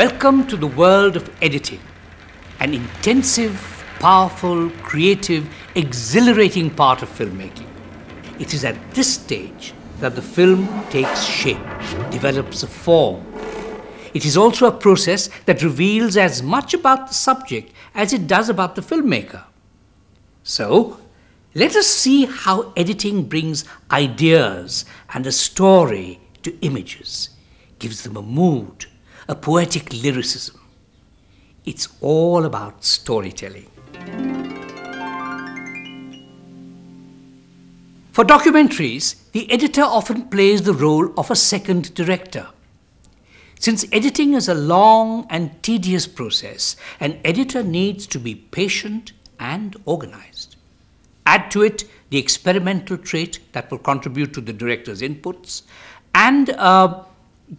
Welcome to the world of editing, an intensive, powerful, creative, exhilarating part of filmmaking. It is at this stage that the film takes shape, develops a form. It is also a process that reveals as much about the subject as it does about the filmmaker. So, let us see how editing brings ideas and a story to images, gives them a mood, a poetic lyricism. It's all about storytelling. For documentaries, the editor often plays the role of a second director. Since editing is a long and tedious process, an editor needs to be patient and organized. Add to it the experimental trait that will contribute to the director's inputs and a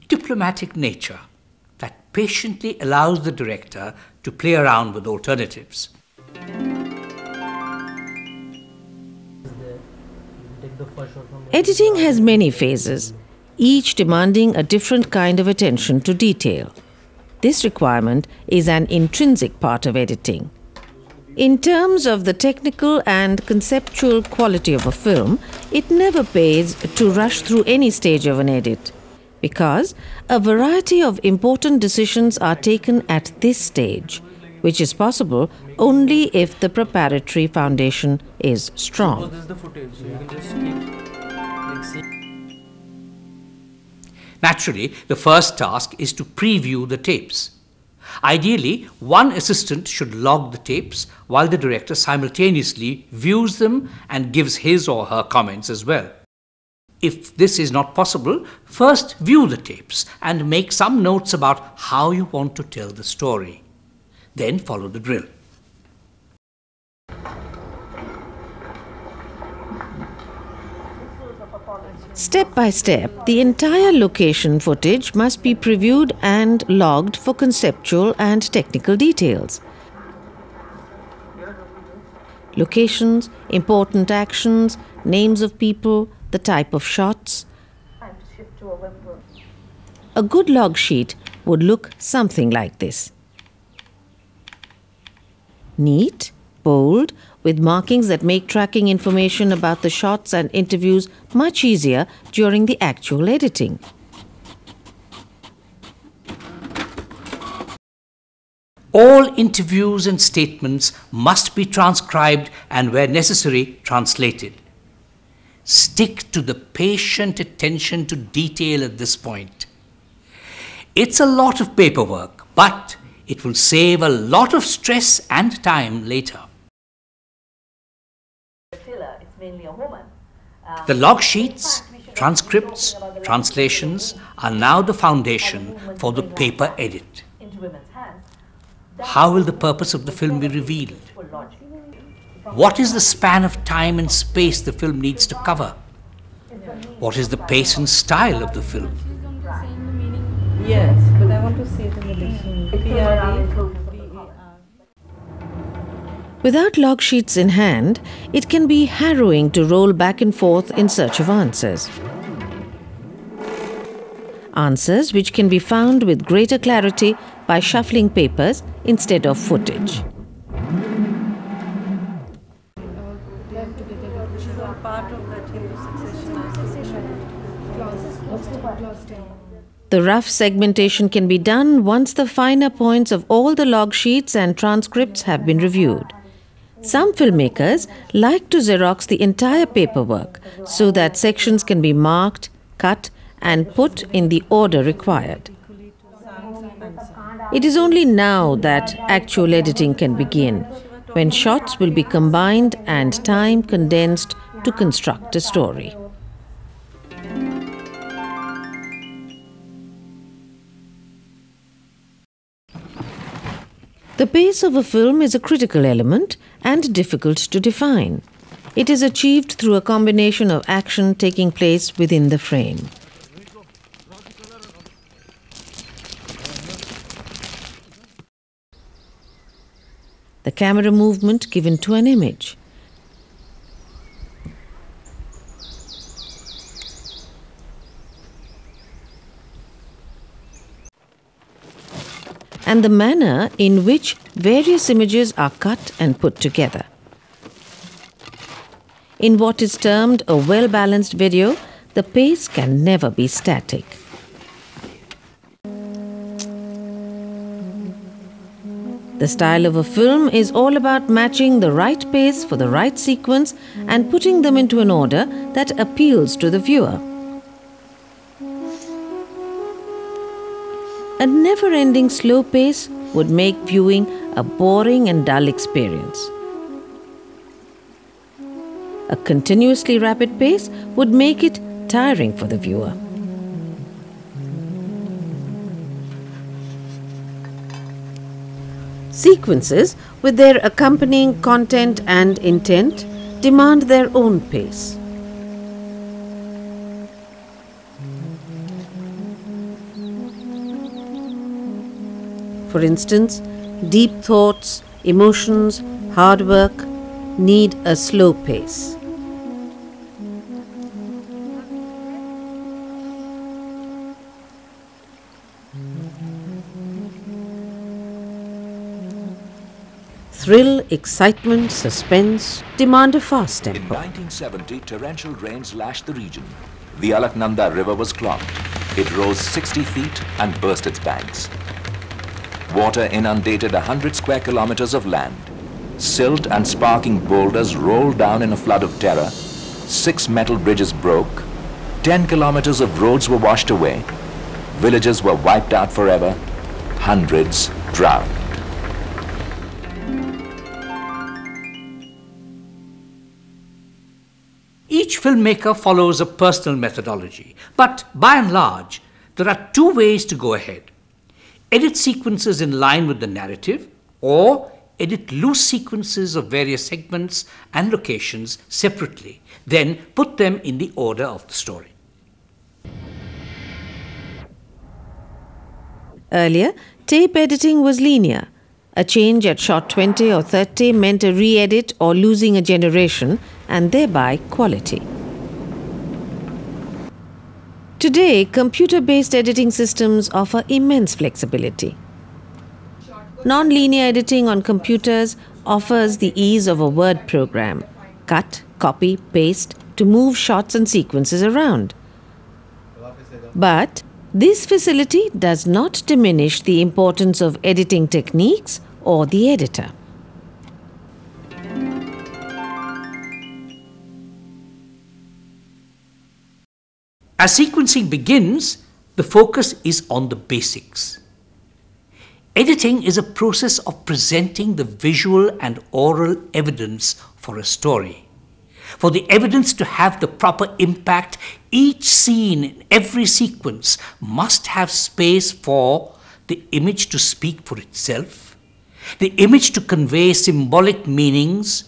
diplomatic nature patiently allows the director to play around with alternatives. Editing has many phases, each demanding a different kind of attention to detail. This requirement is an intrinsic part of editing. In terms of the technical and conceptual quality of a film, it never pays to rush through any stage of an edit because a variety of important decisions are taken at this stage, which is possible only if the preparatory foundation is strong. Naturally, the first task is to preview the tapes. Ideally, one assistant should log the tapes while the director simultaneously views them and gives his or her comments as well. If this is not possible, first view the tapes and make some notes about how you want to tell the story. Then follow the drill. Step by step, the entire location footage must be previewed and logged for conceptual and technical details. Locations, important actions, names of people, the type of shots. A good log sheet would look something like this neat, bold, with markings that make tracking information about the shots and interviews much easier during the actual editing. All interviews and statements must be transcribed and, where necessary, translated. Stick to the patient attention to detail at this point. It's a lot of paperwork, but it will save a lot of stress and time later. The log sheets, transcripts, translations are now the foundation for the paper edit. How will the purpose of the film be revealed? What is the span of time and space the film needs to cover? What is the pace and style of the film? Yes, but I want to see it in the dictionary. Without log sheets in hand, it can be harrowing to roll back and forth in search of answers. Answers which can be found with greater clarity by shuffling papers instead of footage. The rough segmentation can be done once the finer points of all the log sheets and transcripts have been reviewed. Some filmmakers like to Xerox the entire paperwork so that sections can be marked, cut, and put in the order required. It is only now that actual editing can begin, when shots will be combined and time condensed to construct a story. The pace of a film is a critical element and difficult to define. It is achieved through a combination of action taking place within the frame. The camera movement given to an image. And the manner in which various images are cut and put together. In what is termed a well balanced video, the pace can never be static. The style of a film is all about matching the right pace for the right sequence and putting them into an order that appeals to the viewer. A never ending slow pace would make viewing a boring and dull experience. A continuously rapid pace would make it tiring for the viewer. Sequences, with their accompanying content and intent, demand their own pace. For instance, deep thoughts, emotions, hard work need a slow pace. Thrill, excitement, suspense demand a fast tempo. In 1970, torrential rains lashed the region. The Alaknanda River was clogged. It rose 60 feet and burst its banks. Water inundated 100 square kilometers of land. Silt and sparking boulders rolled down in a flood of terror. Six metal bridges broke. 10 kilometers of roads were washed away. Villages were wiped out forever. Hundreds drowned. Each filmmaker follows a personal methodology, but by and large, there are two ways to go ahead edit sequences in line with the narrative, or edit loose sequences of various segments and locations separately, then put them in the order of the story. Earlier, tape editing was linear. A change at shot 20 or 30 meant a re edit or losing a generation and thereby quality. Today, computer based editing systems offer immense flexibility. Non linear editing on computers offers the ease of a word program cut, copy, paste to move shots and sequences around. But this facility does not diminish the importance of editing techniques or the editor. As sequencing begins, the focus is on the basics. Editing is a process of presenting the visual and oral evidence for a story. For the evidence to have the proper impact, each scene in every sequence must have space for the image to speak for itself, the image to convey symbolic meanings,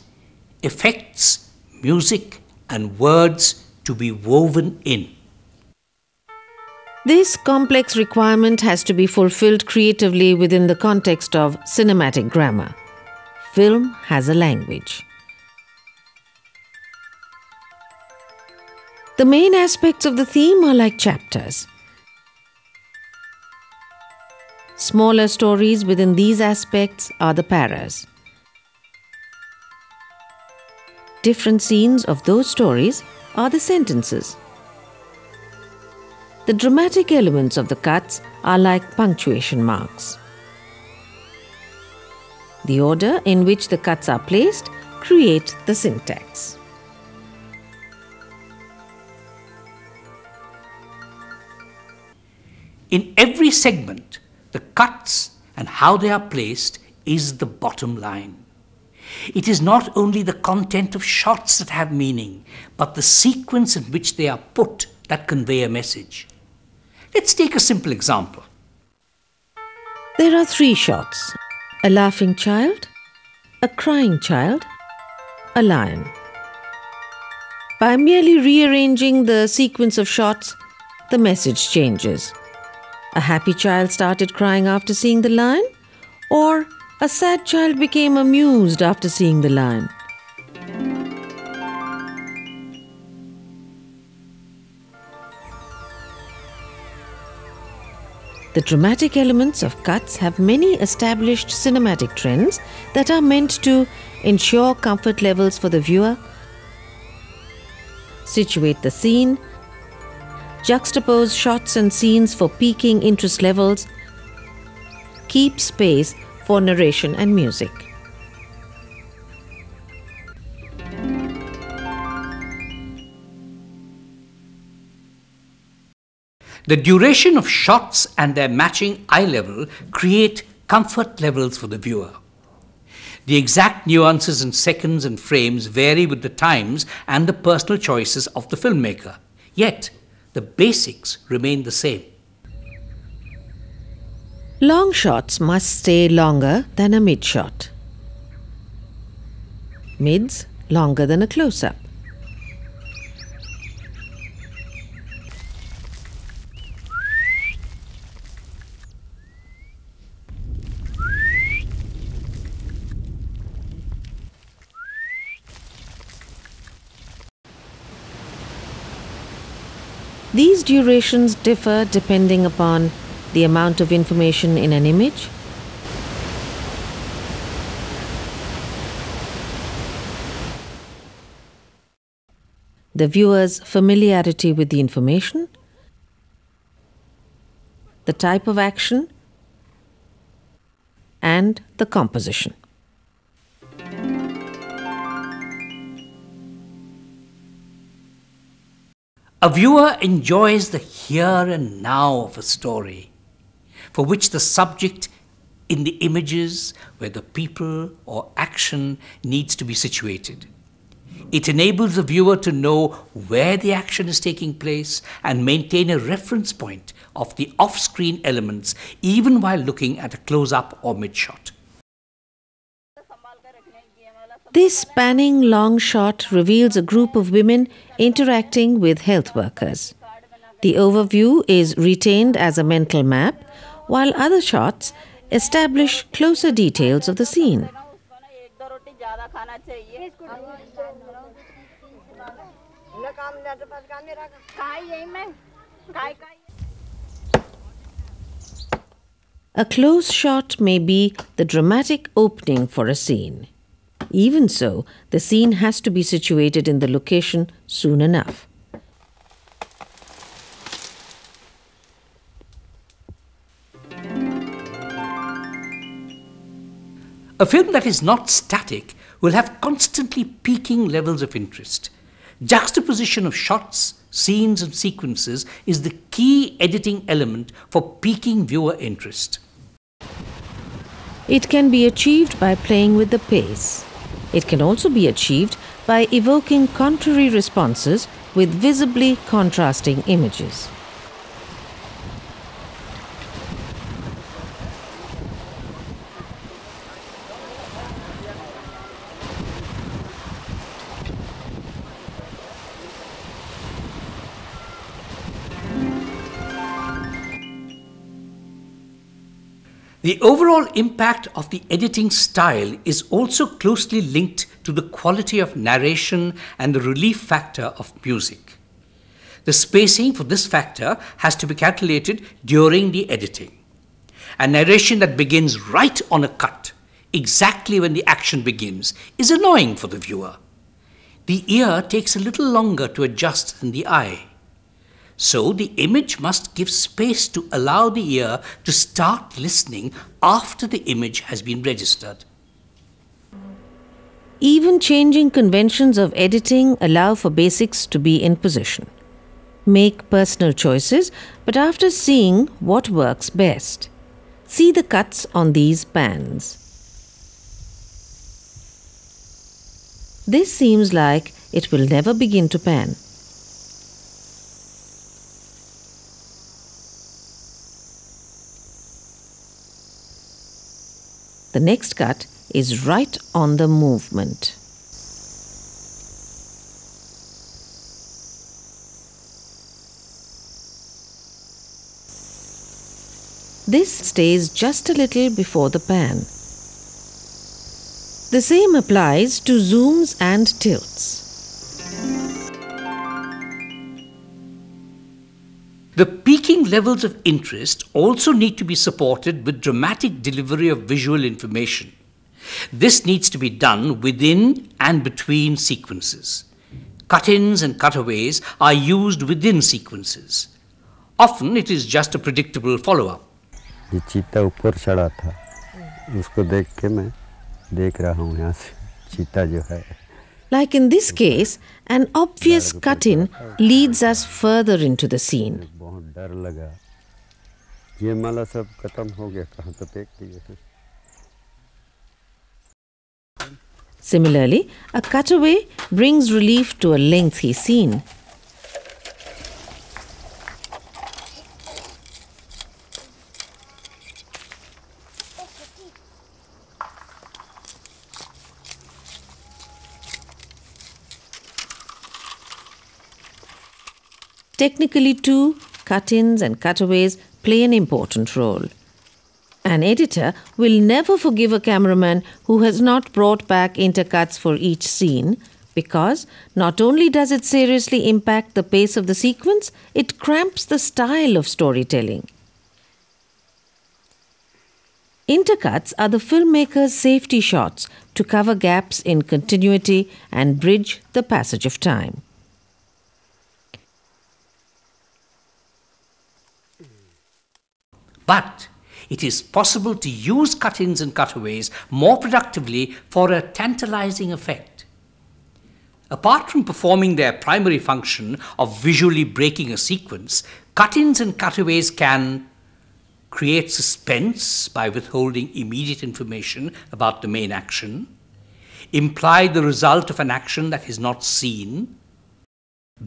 effects, music, and words to be woven in. This complex requirement has to be fulfilled creatively within the context of cinematic grammar. Film has a language. The main aspects of the theme are like chapters. Smaller stories within these aspects are the paras. Different scenes of those stories are the sentences. The dramatic elements of the cuts are like punctuation marks. The order in which the cuts are placed create the syntax. In every segment, the cuts and how they are placed is the bottom line. It is not only the content of shots that have meaning, but the sequence in which they are put that convey a message. Let's take a simple example. There are three shots a laughing child, a crying child, a lion. By merely rearranging the sequence of shots, the message changes. A happy child started crying after seeing the lion, or a sad child became amused after seeing the lion. The dramatic elements of cuts have many established cinematic trends that are meant to ensure comfort levels for the viewer, situate the scene, juxtapose shots and scenes for peaking interest levels, keep space for narration and music. The duration of shots and their matching eye level create comfort levels for the viewer. The exact nuances in seconds and frames vary with the times and the personal choices of the filmmaker. Yet, the basics remain the same. Long shots must stay longer than a mid shot. Mids longer than a close up. These durations differ depending upon the amount of information in an image, the viewer's familiarity with the information, the type of action, and the composition. A viewer enjoys the here and now of a story, for which the subject in the images where the people or action needs to be situated. It enables the viewer to know where the action is taking place and maintain a reference point of the off screen elements even while looking at a close up or mid shot. This spanning long shot reveals a group of women interacting with health workers. The overview is retained as a mental map, while other shots establish closer details of the scene. A close shot may be the dramatic opening for a scene. Even so, the scene has to be situated in the location soon enough. A film that is not static will have constantly peaking levels of interest. Juxtaposition of shots, scenes, and sequences is the key editing element for peaking viewer interest. It can be achieved by playing with the pace. It can also be achieved by evoking contrary responses with visibly contrasting images. The overall impact of the editing style is also closely linked to the quality of narration and the relief factor of music. The spacing for this factor has to be calculated during the editing. A narration that begins right on a cut, exactly when the action begins, is annoying for the viewer. The ear takes a little longer to adjust than the eye. So the image must give space to allow the ear to start listening after the image has been registered. Even changing conventions of editing allow for basics to be in position. Make personal choices, but after seeing what works best. See the cuts on these pans. This seems like it will never begin to pan. The next cut is right on the movement. This stays just a little before the pan. The same applies to zooms and tilts. The peaking levels of interest also need to be supported with dramatic delivery of visual information. This needs to be done within and between sequences. Cut ins and cutaways are used within sequences. Often it is just a predictable follow up. ये चीता ऊपर चढ़ा था उसको देख के मैं देख रहा हूँ यहाँ से चीता जो है Like in this case, an obvious cut in leads us further into the scene. डर लगा ये माला सब खत्म हो गया कहाँ तो फेंक दिए Similarly, a cutaway brings relief to a lengthy scene. Technically, too, cut ins and cutaways play an important role. An editor will never forgive a cameraman who has not brought back intercuts for each scene because not only does it seriously impact the pace of the sequence, it cramps the style of storytelling. Intercuts are the filmmaker's safety shots to cover gaps in continuity and bridge the passage of time. But it is possible to use cut ins and cutaways more productively for a tantalizing effect. Apart from performing their primary function of visually breaking a sequence, cut ins and cutaways can create suspense by withholding immediate information about the main action, imply the result of an action that is not seen,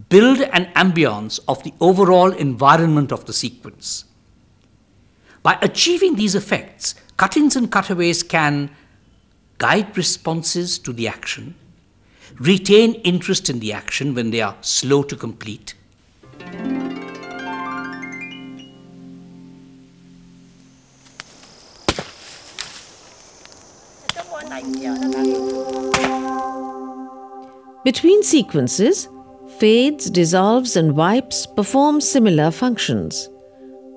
build an ambience of the overall environment of the sequence. By achieving these effects, cut ins and cutaways can guide responses to the action, retain interest in the action when they are slow to complete. Between sequences, fades, dissolves, and wipes perform similar functions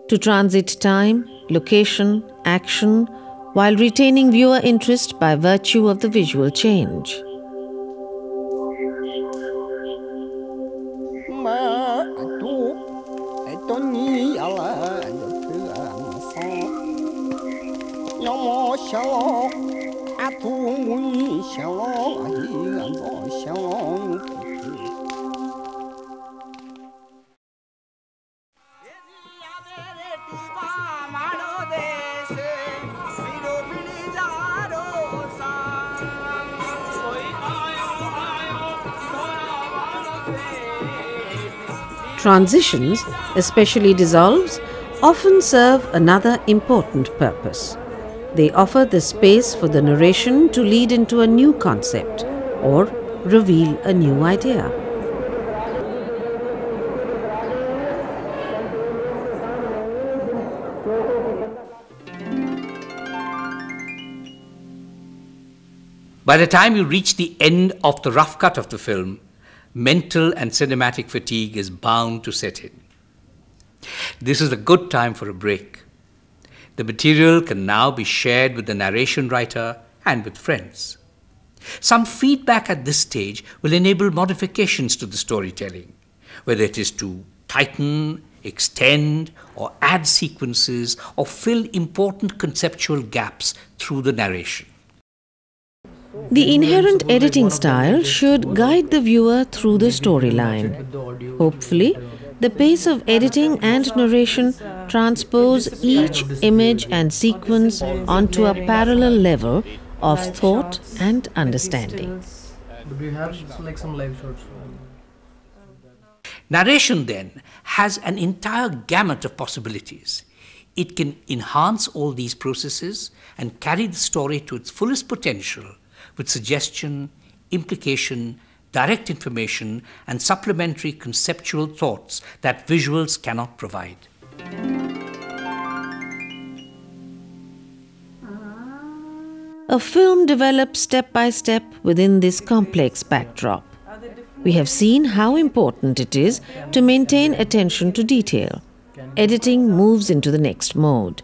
to transit time, location, action, while retaining viewer interest by virtue of the visual change. Transitions, especially dissolves, often serve another important purpose. They offer the space for the narration to lead into a new concept or reveal a new idea. By the time you reach the end of the rough cut of the film, mental and cinematic fatigue is bound to set in. This is a good time for a break. The material can now be shared with the narration writer and with friends. Some feedback at this stage will enable modifications to the storytelling, whether it is to tighten, extend, or add sequences or fill important conceptual gaps through the narration. The inherent editing style should guide the viewer through the storyline. Hopefully, the pace of editing and narration transpose each image and sequence onto a parallel level of thought and understanding. Narration, then, has an entire gamut of possibilities. It can enhance all these processes and carry the story to its fullest potential with suggestion, implication, direct information, and supplementary conceptual thoughts that visuals cannot provide. A film develops step by step within this complex backdrop. We have seen how important it is to maintain attention to detail, editing moves into the next mode.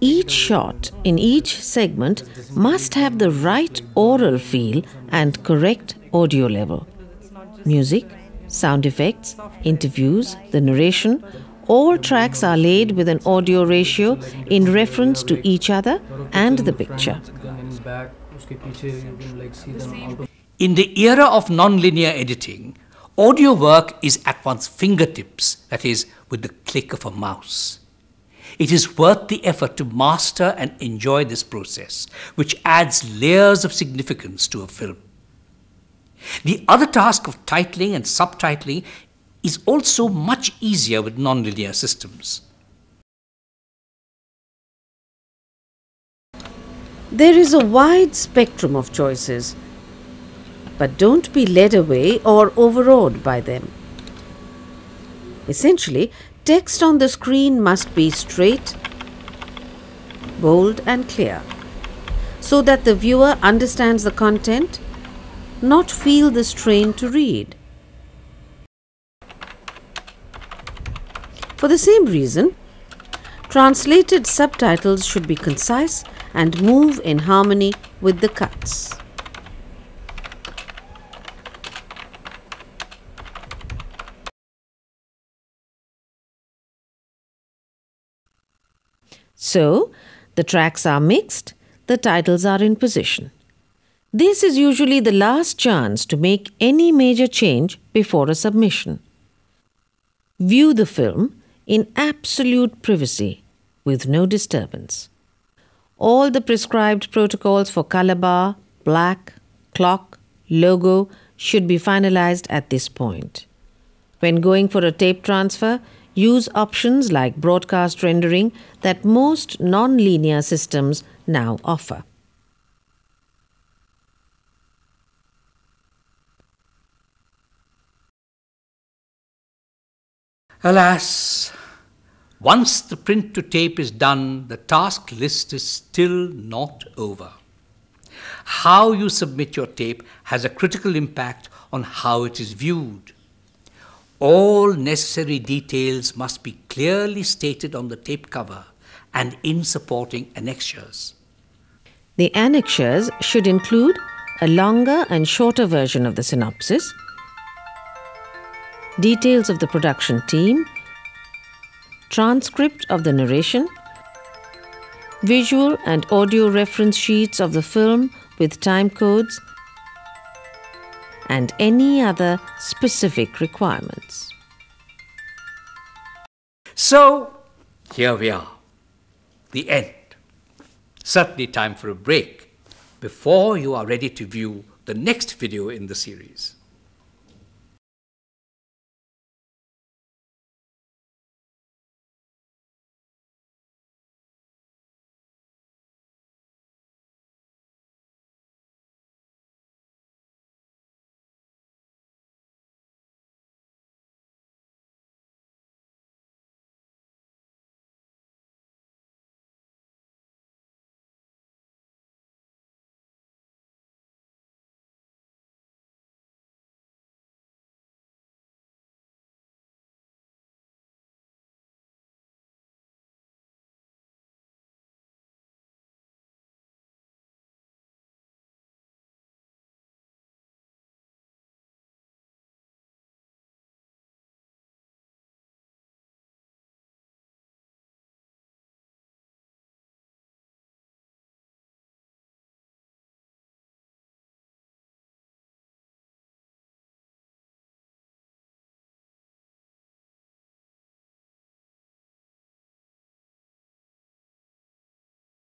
Each shot in each segment must have the right oral feel and correct audio level. Music, sound effects, interviews, the narration, all tracks are laid with an audio ratio in reference to each other and the picture. In the era of nonlinear editing, audio work is at one's fingertips, that is, with the click of a mouse. It is worth the effort to master and enjoy this process, which adds layers of significance to a film. The other task of titling and subtitling is also much easier with nonlinear systems. There is a wide spectrum of choices, but don't be led away or overawed by them. Essentially, text on the screen must be straight, bold, and clear so that the viewer understands the content, not feel the strain to read. For the same reason, translated subtitles should be concise and move in harmony with the cuts. So, the tracks are mixed, the titles are in position. This is usually the last chance to make any major change before a submission. View the film in absolute privacy with no disturbance. All the prescribed protocols for color bar, black, clock, logo should be finalized at this point. When going for a tape transfer, use options like broadcast rendering that most non linear systems now offer. Alas, once the print to tape is done, the task list is still not over. How you submit your tape has a critical impact on how it is viewed. All necessary details must be clearly stated on the tape cover and in supporting annexures. The annexures should include a longer and shorter version of the synopsis, details of the production team, transcript of the narration, visual and audio reference sheets of the film with time codes, and any other specific requirements. So, here we are, the end. Certainly time for a break before you are ready to view the next video in the series.